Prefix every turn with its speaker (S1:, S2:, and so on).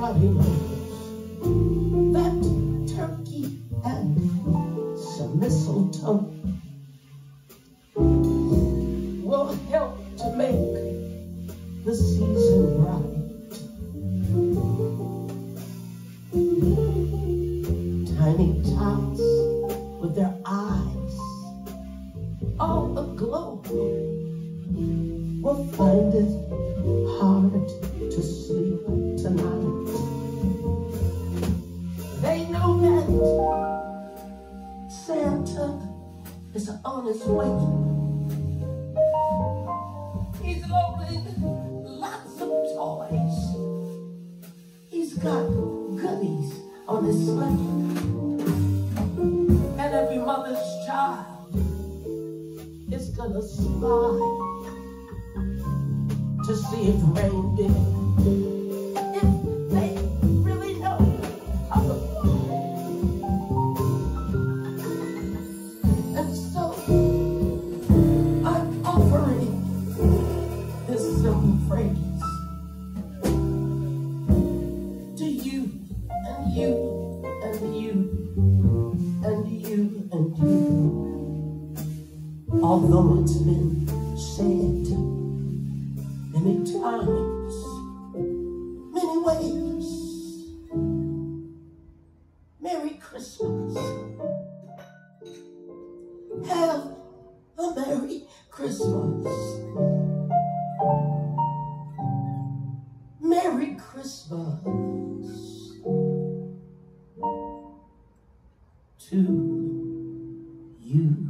S1: That turkey and some mistletoe will help to make the season bright. Tiny tots with their eyes all aglow will find it hard to sleep tonight. They know that Santa is on his way. He's loaded lots of toys. He's got goodies on his sleigh. And every mother's child is gonna smile to see if reindeer, if they really know how to fly. And so I'm offering this simple phrase to you and you and you and you and you. Although it's been said many times, many ways. Merry Christmas. Have a Merry Christmas. Merry Christmas to you.